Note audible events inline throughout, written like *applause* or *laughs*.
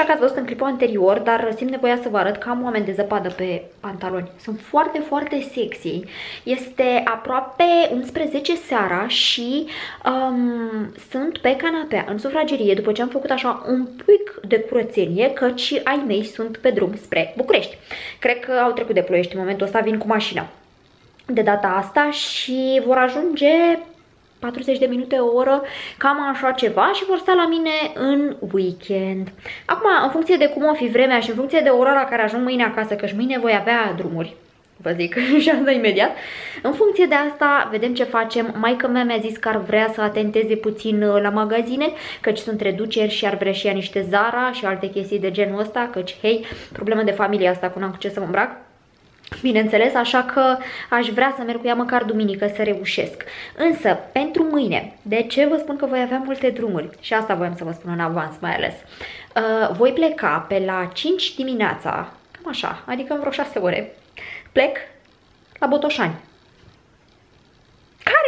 știu dacă ați văzut în clipul anterior, dar simt nevoia să vă arăt că am oameni de zăpadă pe pantaloni. Sunt foarte, foarte sexy. Este aproape 11 seara și um, sunt pe canapea, în sufragerie, după ce am făcut așa un pic de curățenie, căci ai mei sunt pe drum spre București. Cred că au trecut de ploiești în momentul ăsta, vin cu mașina de data asta și vor ajunge 40 de minute, o oră, cam așa ceva și vor sta la mine în weekend. Acum, în funcție de cum o fi vremea și în funcție de ora la care ajung mâine acasă, că și mâine voi avea drumuri, vă zic *laughs* și asta imediat. În funcție de asta, vedem ce facem. Maica mea mi-a zis că ar vrea să atenteze puțin uh, la magazine, căci sunt reduceri și ar vrea și ea niște Zara și alte chestii de genul ăsta, căci, hei, problemă de familie asta, cu n-am cu ce să mă îmbrac bineînțeles, așa că aș vrea să merg cu ea măcar duminică să reușesc. Însă, pentru mâine, de ce vă spun că voi avea multe drumuri? Și asta voiam să vă spun în avans mai ales. Uh, voi pleca pe la 5 dimineața, cam așa, adică în vreo 6 ore, plec la Botoșani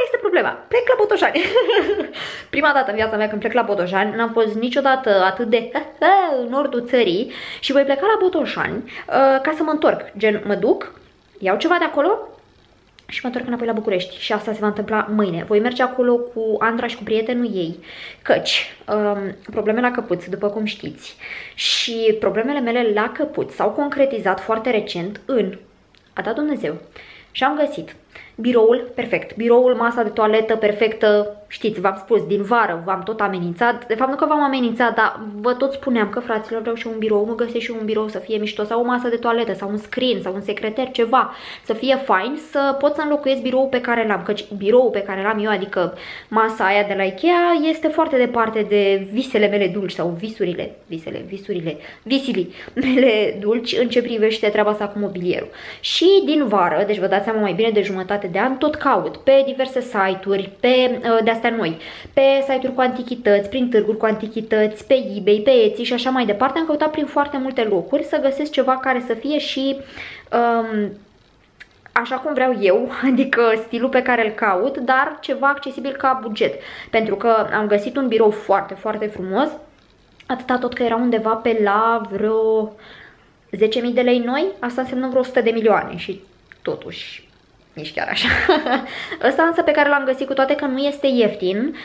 este problema? Plec la Botoșani. *laughs* Prima dată în viața mea când plec la Botoșani, n-am fost niciodată atât de *laughs* în nordul țării și voi pleca la Botoșani uh, ca să mă întorc. Gen, mă duc, iau ceva de acolo și mă întorc înapoi la București și asta se va întâmpla mâine. Voi merge acolo cu Andra și cu prietenul ei, căci um, probleme la căpuți, după cum știți, și problemele mele la căpuți s-au concretizat foarte recent în, a dat Dumnezeu, și am găsit biroul perfect, biroul, masa de toaletă perfectă, știți, v-am spus, din vară v-am tot amenințat, de fapt nu că v-am amenințat, dar vă tot spuneam că fraților vreau și un birou, nu găsesc și un birou să fie mișto sau o masă de toaletă sau un screen sau un secretar, ceva, să fie fain, să pot să înlocuiesc biroul pe care l-am, căci biroul pe care l-am eu, adică masa aia de la Ikea, este foarte departe de visele mele dulci sau visurile, visele, visurile, visili mele dulci în ce privește treaba asta cu mobilierul. Și din vară, deci vă dați seama mai bine de jumătate de an, tot caut pe diverse site-uri, pe uh, de astea noi, pe site-uri cu antichități, prin târguri cu antichități, pe eBay, pe Etsy și așa mai departe. Am căutat prin foarte multe locuri să găsesc ceva care să fie și um, așa cum vreau eu, *laughs* adică stilul pe care îl caut, dar ceva accesibil ca buget. Pentru că am găsit un birou foarte, foarte frumos, atâta tot că era undeva pe la vreo 10.000 de lei noi, asta înseamnă vreo 100 de milioane și totuși nici chiar așa. *laughs* Ăsta însă pe care l-am găsit cu toate că nu este ieftin,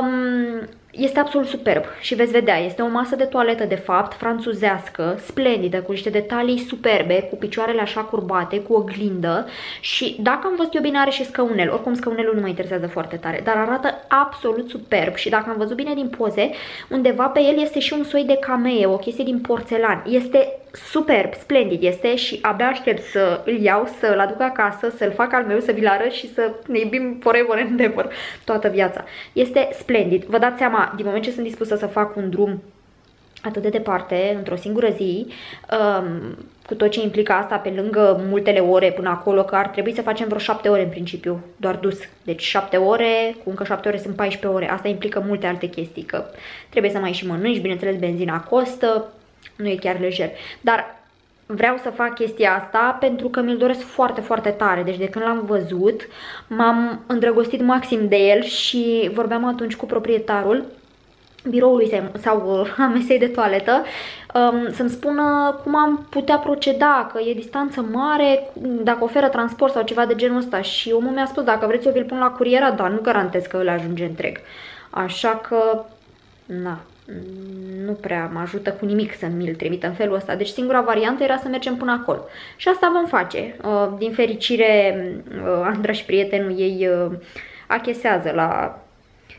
um, este absolut superb. Și veți vedea, este o masă de toaletă de fapt, franțuzească, splendidă, cu niște detalii superbe, cu picioarele așa curbate, cu o glindă și dacă am văzut eu bine are și scăunel, oricum scăunelul nu mă interesează foarte tare, dar arată absolut superb. Și dacă am văzut bine din poze, undeva pe el este și un soi de camee, o chestie din porțelan, este superb, splendid este și abia aștept să îl iau, să-l aduc acasă, să-l fac al meu, să vi-l arăt și să ne iubim forever and ever toată viața. Este splendid. Vă dați seama, din moment ce sunt dispusă să fac un drum atât de departe, într-o singură zi, um, cu tot ce implică asta, pe lângă multele ore până acolo, că ar trebui să facem vreo 7 ore în principiu, doar dus. Deci 7 ore, cu încă 7 ore sunt 14 ore. Asta implică multe alte chestii, că trebuie să mai și mănânci, bineînțeles benzina costă, nu e chiar lejer. Dar vreau să fac chestia asta pentru că mi-l doresc foarte, foarte tare. Deci de când l-am văzut, m-am îndrăgostit maxim de el și vorbeam atunci cu proprietarul biroului sau *laughs* a mesei de toaletă um, să-mi spună cum am putea proceda, că e distanță mare, dacă oferă transport sau ceva de genul ăsta. Și omul mi-a spus, dacă vreți eu vi-l pun la curiera, dar nu garantez că îl ajunge întreg. Așa că, na, nu prea mă ajută cu nimic să mi-l trimit în felul ăsta. Deci singura variantă era să mergem până acolo. Și asta vom face. Uh, din fericire, uh, Andra și prietenul ei uh, achesează la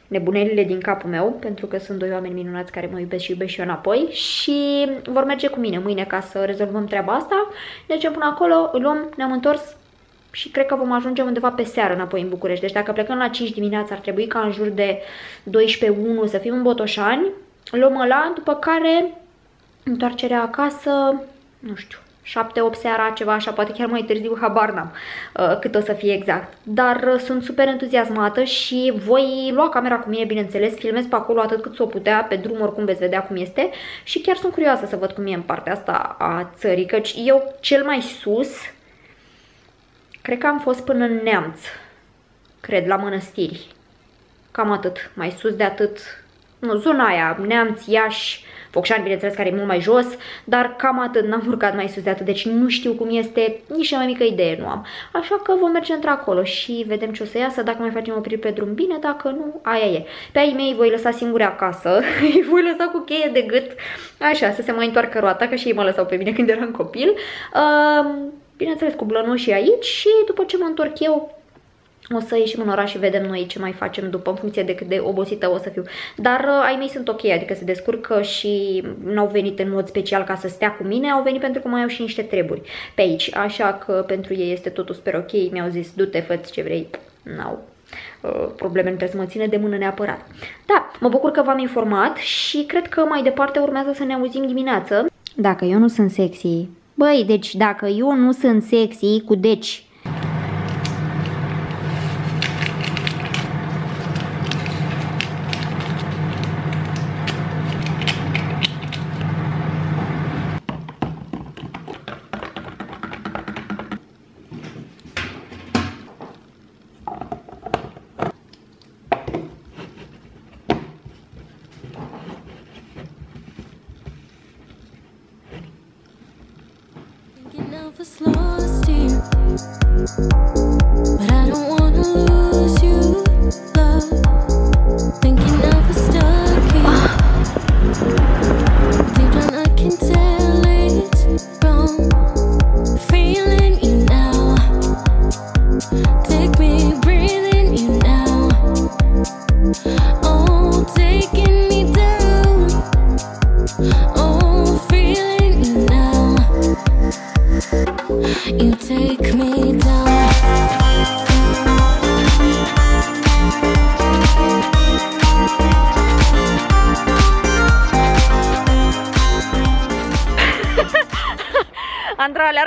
nebunelile din capul meu, pentru că sunt doi oameni minunați care mă iubesc și iubesc și eu înapoi și vor merge cu mine mâine ca să rezolvăm treaba asta. Deci până acolo, îl luăm, ne-am întors și cred că vom ajunge undeva pe seară înapoi în București. Deci dacă plecăm la 5 dimineața, ar trebui ca în jur de 12-1 să fim în Botoșani, luăm ăla, după care întoarcerea acasă, nu știu, 7-8 seara, ceva așa, poate chiar mai târziu, habar n-am uh, cât o să fie exact. Dar uh, sunt super entuziasmată și voi lua camera cu mine, bineînțeles, filmez pe acolo atât cât s-o putea, pe drum oricum veți vedea cum este și chiar sunt curioasă să văd cum e în partea asta a țării, căci eu cel mai sus, cred că am fost până în Neamț, cred, la mănăstiri. Cam atât, mai sus de atât nu, zona aia, Neamț, Iași, Focșani, bineînțeles, care e mult mai jos, dar cam atât, n-am urcat mai sus de atât, deci nu știu cum este, nici mai mică idee nu am. Așa că vom merge într-acolo și vedem ce o să iasă, dacă mai facem opriri pe drum bine, dacă nu, aia e. Pe ai mei voi lăsa singuri acasă, *laughs* îi voi lăsa cu cheie de gât, așa, să se mai întoarcă roata, că și ei mă lăsau pe mine *laughs* când eram copil. Uh, bineînțeles, cu blănoșii aici și după ce mă întorc eu, o să ieșim în oraș și vedem noi ce mai facem după, în funcție de cât de obosită o să fiu. Dar uh, ai mei sunt ok, adică se descurcă și n-au venit în mod special ca să stea cu mine, au venit pentru că mai au și niște treburi pe aici, așa că pentru ei este totul super ok, mi-au zis du-te, fă ce vrei, n-au uh, probleme, nu trebuie să mă ține de mână neapărat. Da, mă bucur că v-am informat și cred că mai departe urmează să ne auzim dimineață. Dacă eu nu sunt sexy, băi, deci dacă eu nu sunt sexy cu deci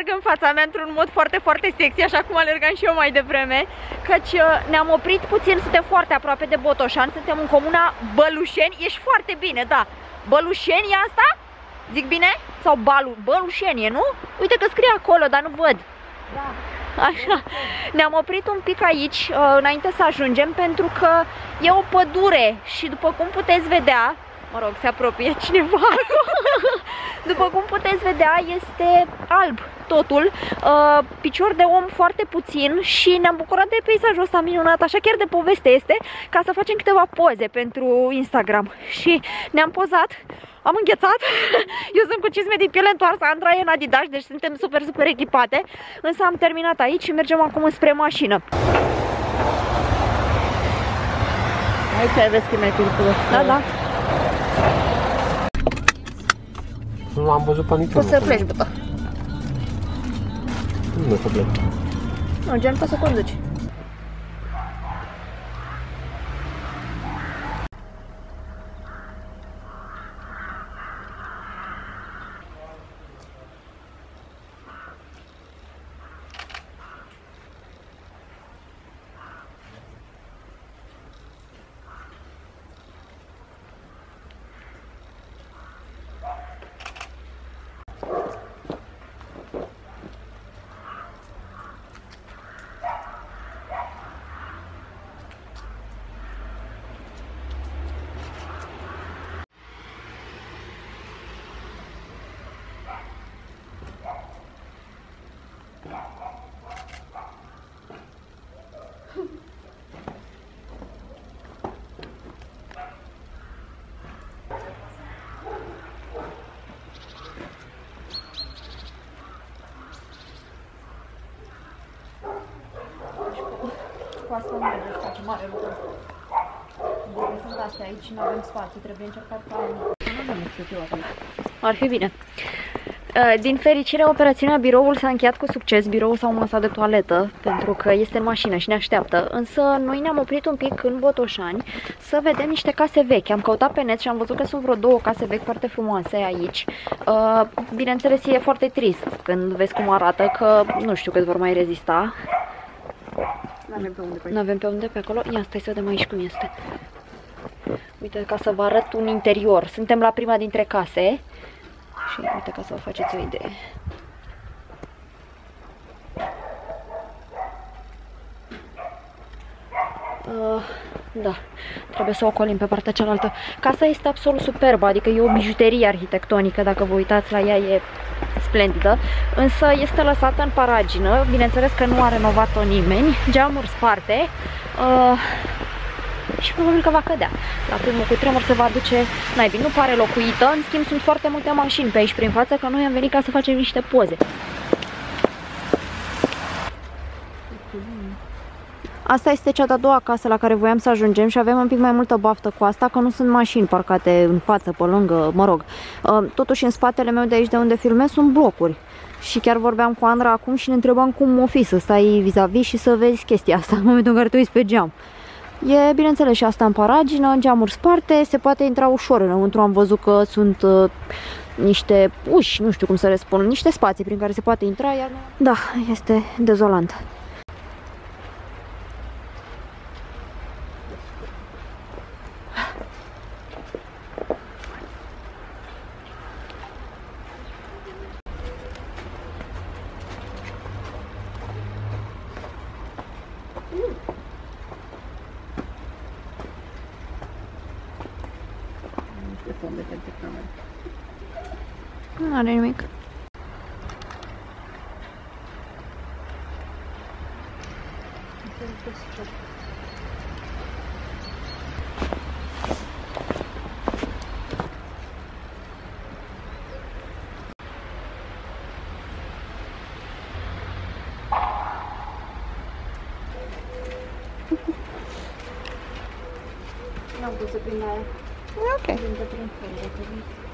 Andra alergă în fața mea într-un mod foarte, foarte sexy, așa cum alergam și eu mai devreme, căci uh, ne-am oprit puțin, suntem foarte aproape de Botoșan, suntem în comuna Bălușeni, ești foarte bine, da. Bălușeni e asta? Zic bine? Sau Balu, Bălușenie, nu? Uite că scrie acolo, dar nu văd. Da. Așa. Ne-am oprit un pic aici, uh, înainte să ajungem, pentru că e o pădure și după cum puteți vedea, mă rog, se apropie *laughs* cineva După cum puteți vedea, este alb totul, uh, picior de om foarte puțin și ne-am bucurat de peisajul ăsta minunat, așa chiar de poveste este, ca să facem câteva poze pentru Instagram. Și ne-am pozat, am înghețat, *laughs* eu sunt cu cizme din piele întoarsă, Andra e în Adidas, deci suntem super, super echipate, însă am terminat aici și mergem acum spre mașină. Aici vezi că mai Da, da. Nu am văzut pe niciunul. Poți să pleci, bută. Nu să plec. Nu, gen poți să conduci. Cu asta nu merge să face mare lucru. Deci sunt astea aici, nu avem spațiu, trebuie încercat ca... Nu știu Ar fi bine. Uh, din fericire, operațiunea biroul s-a încheiat cu succes, biroul sau masa de toaletă, pentru că este în mașină și ne așteaptă. Însă noi ne-am oprit un pic în Botoșani să vedem niște case vechi. Am căutat pe net și am văzut că sunt vreo două case vechi foarte frumoase aici. Uh, bineînțeles, e foarte trist când vezi cum arată, că nu știu cât vor mai rezista. Nu avem pe unde pe Nu avem pe unde pe acolo. Ia, stai să vedem aici cum este. Uite, ca să vă arăt un interior. Suntem la prima dintre case. Și uite, ca să vă faceți o idee. Uh, Da, trebuie să o ocolim pe partea cealaltă. Casa este absolut superbă, adică e o bijuterie arhitectonică, dacă vă uitați la ea e splendidă, însă este lăsată în paragină, bineînțeles că nu a renovat-o nimeni, geamuri sparte uh, și probabil că va cădea. La primul cu tremur se va duce naibii. Nu pare locuită, în schimb sunt foarte multe mașini pe aici prin față, că noi am venit ca să facem niște poze. Asta este cea de-a doua casă la care voiam să ajungem și avem un pic mai multă baftă cu asta, că nu sunt mașini parcate în față, pe lângă, mă rog. Uh, totuși, în spatele meu de aici, de unde filmez, sunt blocuri. Și chiar vorbeam cu Andra acum și ne întrebam cum o fi să stai vis-a-vis -vis și să vezi chestia asta *laughs* în momentul în care te uiți pe geam. E, bineînțeles, și asta în paragină, geamuri sparte, se poate intra ușor înăuntru. Am văzut că sunt uh, niște uși, nu știu cum să le spun, niște spații prin care se poate intra, iar... Da, este dezolant. Nu are nimic. N-am pus să prind aia. Ok. Prinde prin fel,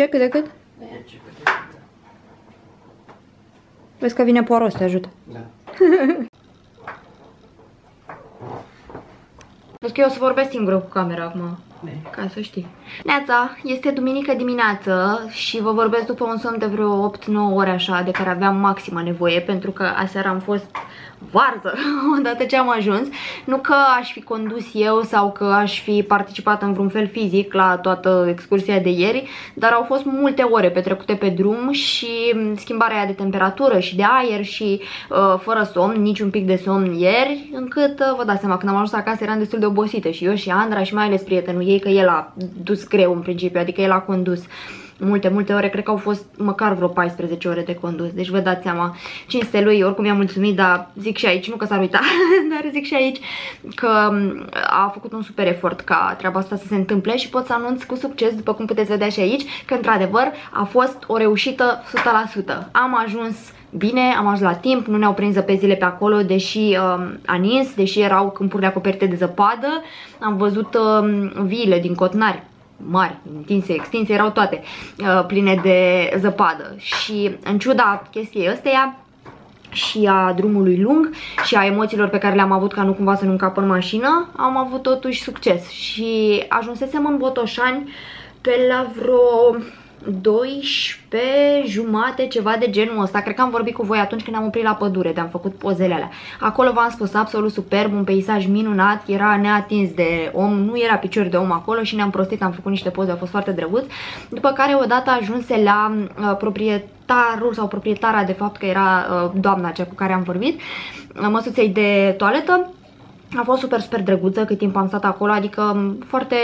Merge cât de cât? Vezi că vine poros, te ajută. Da. *laughs* Vezi că eu o să vorbesc singură cu camera acum. Ca să știi. Neața, este duminică dimineață și vă vorbesc după un somn de vreo 8-9 ore așa, de care aveam maximă nevoie, pentru că aseară am fost varză *laughs* odată ce am ajuns. Nu că aș fi condus eu sau că aș fi participat în vreun fel fizic la toată excursia de ieri, dar au fost multe ore petrecute pe drum și schimbarea aia de temperatură și de aer și uh, fără somn, nici un pic de somn ieri, încât uh, vă dați seama, când am ajuns acasă eram destul de obosită și eu și Andra și mai ales prietenul ei, că el a dus greu în principiu, adică el a condus multe, multe ore, cred că au fost măcar vreo 14 ore de condus, deci vă dați seama, cinste lui, oricum i-am mulțumit, dar zic și aici, nu că s-ar uita, *laughs* dar zic și aici că a făcut un super efort ca treaba asta să se întâmple și pot să anunț cu succes, după cum puteți vedea și aici, că într-adevăr a fost o reușită 100%. Am ajuns bine, am ajuns la timp, nu ne-au prins zăpezile pe acolo, deși um, a nins, deși erau câmpurile acoperite de zăpadă, am văzut um, viile din cotnari mari, întinse, extinse, erau toate uh, pline de zăpadă. Și în ciuda chestiei ăsteia și a drumului lung și a emoțiilor pe care le-am avut ca nu cumva să nu încap în mașină, am avut totuși succes. Și ajunsesem în Botoșani pe la vreo 12 jumate, ceva de genul ăsta. Cred că am vorbit cu voi atunci când am oprit la pădure, de am făcut pozele alea. Acolo v-am spus absolut superb, un peisaj minunat, era neatins de om, nu era picior de om acolo și ne-am prostit, am făcut niște poze, a fost foarte drăguț. După care odată ajunse la uh, proprietarul sau proprietara, de fapt că era uh, doamna cea cu care am vorbit, uh, măsuței de toaletă, a fost super, super drăguță cât timp am stat acolo, adică foarte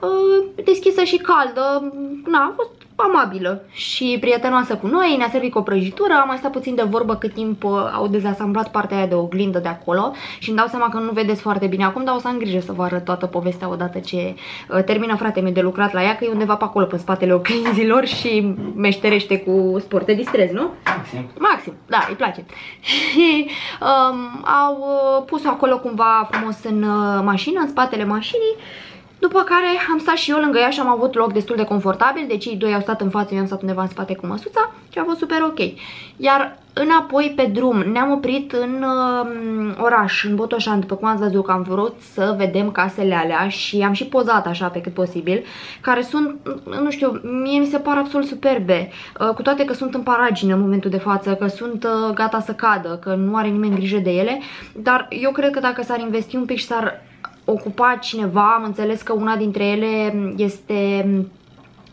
uh, deschisă și caldă. Na, a fost amabilă și prietenoasă cu noi, ne-a servit cu o prăjitură, am mai stat puțin de vorbă cât timp uh, au dezasamblat partea aia de oglindă de acolo și îmi dau seama că nu vedeți foarte bine acum, dar o să am grijă să vă arăt toată povestea odată ce uh, termină frate meu de lucrat la ea, că e undeva pe acolo, pe spatele oglinzilor *laughs* și meșterește cu sport. Te distrezi, nu? Maxim. Maxim, da, îi place. *laughs* Și um, au uh, pus acolo cumva frumos în uh, mașină, în spatele mașinii după care am stat și eu lângă ea și am avut loc destul de confortabil, deci ei doi au stat în față, eu am stat undeva în spate cu măsuța și a fost super ok. Iar înapoi pe drum ne-am oprit în uh, oraș, în Botoșan, după cum ați văzut că am vrut să vedem casele alea și am și pozat așa pe cât posibil, care sunt, nu știu, mie mi se par absolut superbe, uh, cu toate că sunt în paragină în momentul de față, că sunt uh, gata să cadă, că nu are nimeni grijă de ele, dar eu cred că dacă s-ar investi un pic și s-ar ocupa cineva, am înțeles că una dintre ele este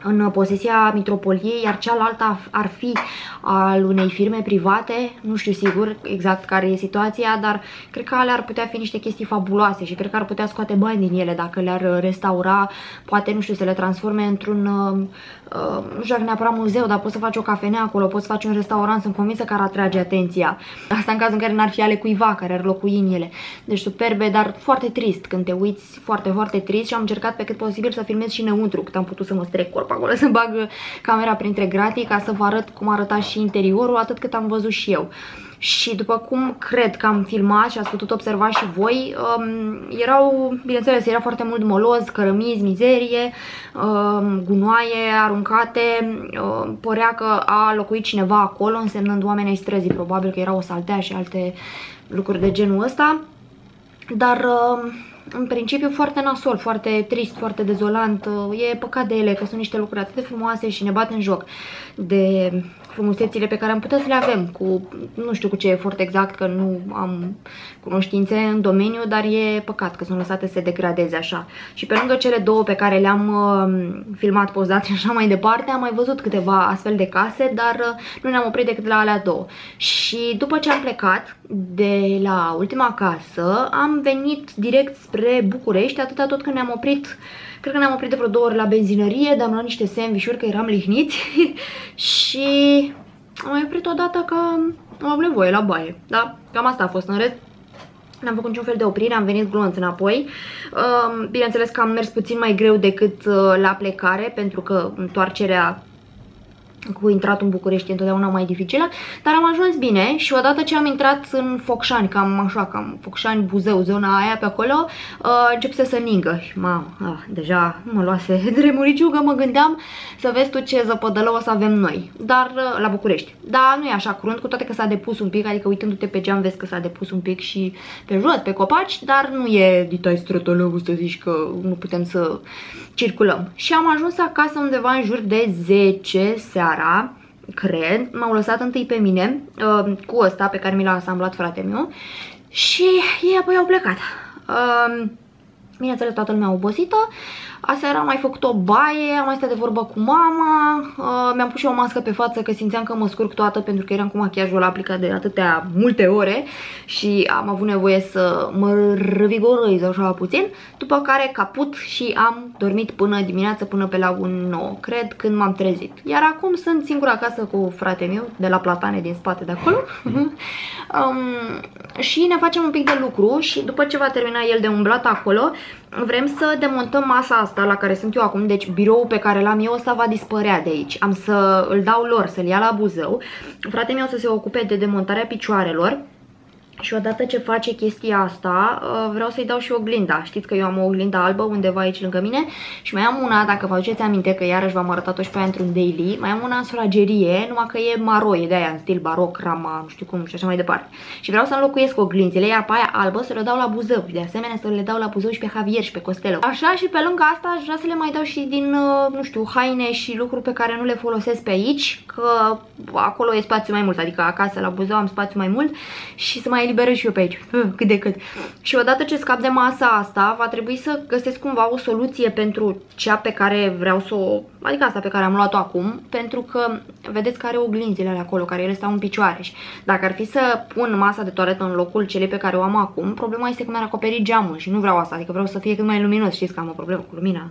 în posesia mitropoliei, iar cealaltă ar fi al unei firme private, nu știu sigur exact care e situația, dar cred că alea ar putea fi niște chestii fabuloase și cred că ar putea scoate bani din ele dacă le-ar restaura, poate, nu știu, să le transforme într-un, uh, uh, nu știu dacă neapărat muzeu, dar poți să faci o cafenea acolo, poți să faci un restaurant, sunt convinsă că ar atrage atenția. Asta în cazul în care n-ar fi ale cuiva care ar locui în ele. Deci superbe, dar foarte trist când te uiți, foarte, foarte trist și am încercat pe cât posibil să filmez și înăuntru, cât am putut să mă strec corp acolo, *laughs* să bag camera printre gratii ca să vă arăt cum arăta și interiorul, atât cât am văzut și eu. Și după cum cred că am filmat și ați putut observa și voi, um, erau, bineînțeles, era foarte mult moloz, cărămizi, mizerie, um, gunoaie aruncate, um, părea că a locuit cineva acolo, însemnând oameni ai străzii, probabil că era o saltea și alte lucruri de genul ăsta. Dar um, în principiu foarte nasol, foarte trist, foarte dezolant. E păcat de ele că sunt niște lucruri atât de frumoase și ne bat în joc de frumusețile pe care am putea să le avem cu, nu știu cu ce efort exact, că nu am cunoștințe în domeniu, dar e păcat că sunt lăsate să se degradeze așa. Și pe lângă cele două pe care le-am uh, filmat, pozat și așa mai departe, am mai văzut câteva astfel de case, dar uh, nu ne-am oprit decât la alea două. Și după ce am plecat de la ultima casă, am venit direct spre București, atâta tot când ne-am oprit Cred că ne-am oprit de vreo două ori la benzinărie, dar am luat niște sandvișuri că eram lihniți *laughs* și am mai oprit odată că am avut nevoie la baie, da? Cam asta a fost, în rest N-am făcut niciun fel de oprire, am venit glonț înapoi. Bineînțeles că am mers puțin mai greu decât uh, la plecare, pentru că întoarcerea cu intrat în București întotdeauna mai dificilă, dar am ajuns bine și odată ce am intrat în Focșani, cam așa, cam Focșani, Buzău, zona aia pe acolo, uh, începuse să ningă și ma, ah, deja mă luase *laughs* dremuriciu mă gândeam să vezi tu ce zăpădălă o să avem noi, dar uh, la București. Dar nu e așa crunt, cu toate că s-a depus un pic, adică uitându-te pe geam vezi că s-a depus un pic și pe jos, pe copaci, dar nu e ditai strătălău să zici că nu putem să circulăm. Și am ajuns acasă undeva în jur de 10 seara seara, cred, m-au lăsat întâi pe mine uh, cu ăsta pe care mi l-a asamblat frate meu și ei apoi au plecat. Uh, bineînțeles, toată lumea obosită. Aseară am mai făcut o baie, am mai stat de vorbă cu mama, uh, mi-am pus și o mască pe față că simțeam că mă scurc toată pentru că eram cu machiajul aplicat de atâtea multe ore și am avut nevoie să mă revigorez așa puțin, după care caput și am dormit până dimineață, până pe la un 9, cred, când m-am trezit. Iar acum sunt singură acasă cu frate meu, de la platane din spate de acolo *laughs* um, și ne facem un pic de lucru și după ce va termina el de umblat acolo, vrem să demontăm masa asta la care sunt eu acum, deci biroul pe care l-am eu ăsta va dispărea de aici. Am să îl dau lor, să-l ia la Buzău. Fratele meu să se ocupe de demontarea picioarelor Și odată ce face chestia asta, uh, vreau să-i dau și oglinda. Știți că eu am o oglindă albă undeva aici lângă mine și mai am una, dacă vă aduceți aminte, că iarăși v-am arătat-o și pe aia într-un daily, mai am una în suragerie, numai că e maro, e de aia în stil baroc, rama, nu știu cum și așa mai departe. Și vreau să înlocuiesc oglinzile, iar pe aia albă să le dau la Buzău și de asemenea să le dau la Buzău și pe Javier și pe Costello. Așa și pe lângă asta aș vrea să le mai dau și din, uh, nu știu, haine și lucruri pe care nu le folosesc pe aici, că acolo e spațiu mai mult, adică acasă la Buzău am spațiu mai mult și să mai eliberez și eu pe aici, cât de cât. Și odată ce scap de masa asta, va trebui să găsesc cumva o soluție pentru cea pe care vreau să o, adică asta pe care am luat-o acum, pentru că vedeți că are oglinzile alea acolo, care ele stau în picioare și dacă ar fi să pun masa de toaletă în locul celei pe care o am acum, problema este că mi-ar acoperi geamul și nu vreau asta, adică vreau să fie cât mai luminos, știți că am o problemă cu lumina,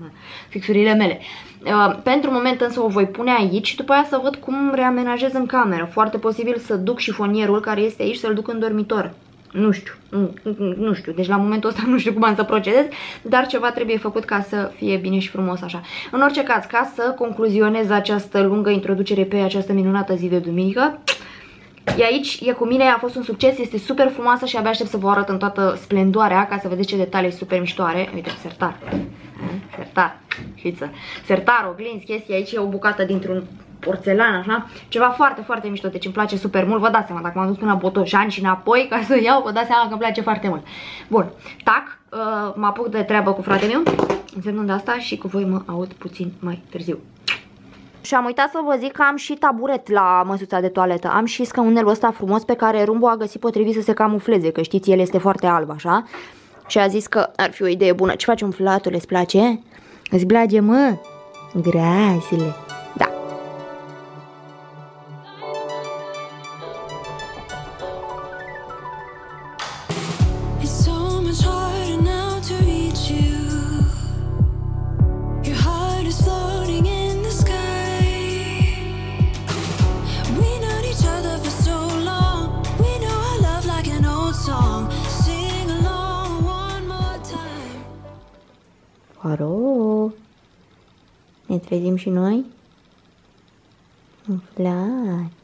fixurile mele. Uh, pentru moment însă o voi pune aici și după aia să văd cum reamenajez în cameră. Foarte posibil să duc șifonierul care este aici, să-l duc în dormitor. Nu știu, nu, nu știu, deci la momentul ăsta *laughs* nu știu cum am să procedez, dar ceva trebuie făcut ca să fie bine și frumos așa. În orice caz, ca să concluzionez această lungă introducere pe această minunată zi de duminică, E aici, e cu mine, a fost un succes, este super frumoasă și abia aștept să vă arăt în toată splendoarea ca să vedeți ce detalii super miștoare. Uite, sertar. Sertar, știță. Sertar, oglinzi, chestii, aici e o bucată dintr-un porțelan, așa, ceva foarte, foarte mișto, deci îmi place super mult, vă dați seama, dacă m-am dus până la Botoșani și înapoi ca să iau, vă dați seama că îmi place foarte mult. Bun, tac, uh, mă apuc de treabă cu fratele meu, însemnând asta și cu voi mă aud puțin mai târziu. Și am uitat să vă zic că am și taburet la măsuța de toaletă. Am și scaunelul ăsta frumos pe care Rumbo a găsit potrivit să se camufleze, că știți, el este foarte alb, așa. Și a zis că ar fi o idee bună. Ce facem, flatul, îți place? Îți place, mă? Grasile. Aro! Ne trezim și noi? Umflat!